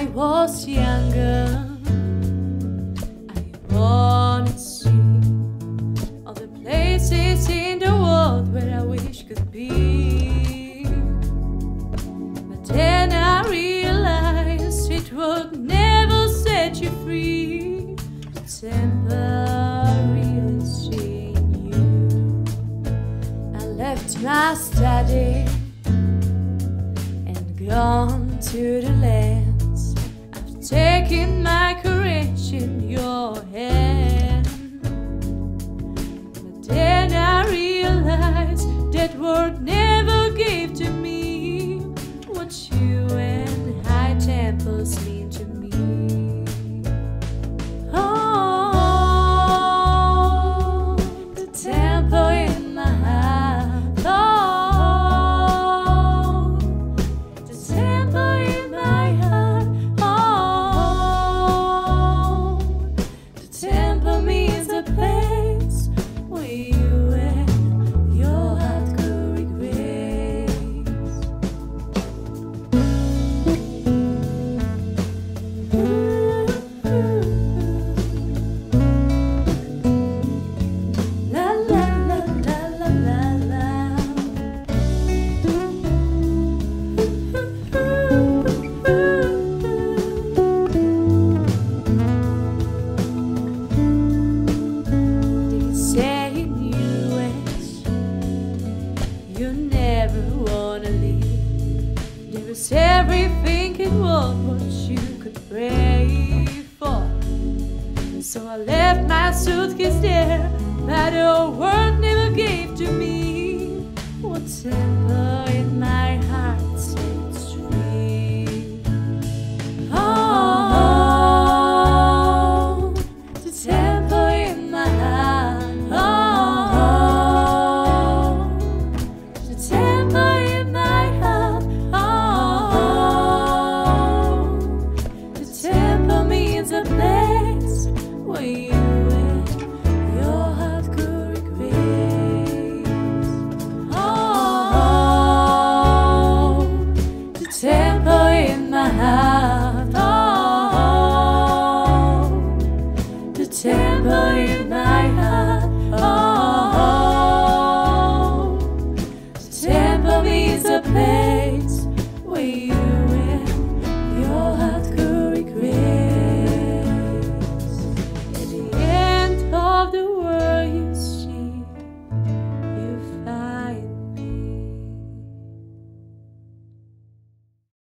I was younger. free, you. I left my study and gone to the lands I've taken. Everything it was what you could pray for. So I left my suitcase there that a world never gave to me. Whatever. To temple in my heart, oh, oh, oh. temple means a place.